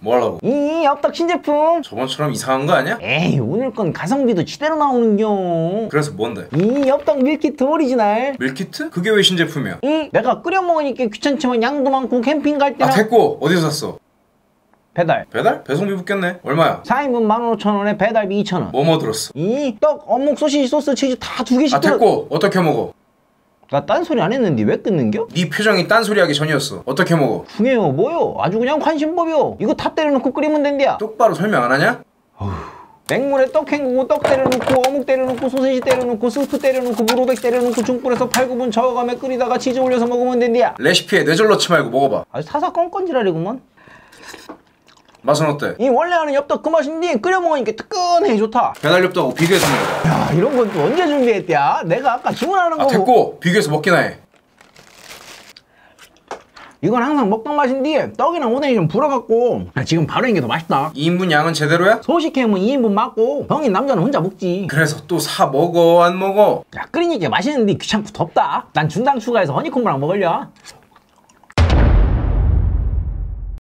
뭐 하려고? 이 엽떡 신제품 저번처럼 이상한 거 아니야? 에이 오늘 건 가성비도 지대로 나오는겨 그래서 뭔데? 이 엽떡 밀키트 오리지널 밀키트? 그게 왜 신제품이야? 이 내가 끓여 먹으니까 귀찮지만 양도 많고 캠핑 갈 때나 됐고 어디서 샀어? 배달 배달? 배송비 붙겠네 얼마야? 4인분 15,000원에 배달비 2,000원 뭐뭐 들었어? 이 떡, 어묵, 소시지, 소스, 치즈 다 두 개씩 아 됐고 어떻게 먹어? 나 딴소리 안 했는데 왜 끊는겨? 네 표정이 딴소리 하기 전이었어 어떻게 먹어? 중요해요 뭐요? 아주 그냥 관심법이요 이거 다 때려놓고 끓이면 된대야 똑바로 설명 안 하냐? 맹물에 떡 헹구고 떡 때려놓고 어묵 때려놓고 소시지 때려놓고 스프 때려놓고 물 오백 때려놓고 중불에서 8, 9분 저어가며 끓이다가 치즈 올려서 먹으면 된대야 레시피에 뇌절 넣지 말고 먹어봐 아주 사사건건 지랄이구먼 맛은 어때? 이 원래 하는 엽떡 그 맛인데 끓여 먹으니까 뜨끈해 좋다. 배달 엽떡하고 먹어봐. 야 이런 건 또 언제 준비했대야? 내가 아까 주문하는 아 거고. 됐고 비교해서 먹기나 해. 이건 항상 먹던 맛인데 떡이나 오뎅이 좀 불어갖고. 야, 지금 바로 끓인 게 더 맛있다. 2인분 양은 제대로야? 소식하면 2인분 맞고. 성인 남자는 혼자 먹지. 그래서 또 사 먹어 안 먹어? 야 끓이니까 맛있는데 귀찮고 덥다. 난 중당 추가해서 허니콤보랑 먹을려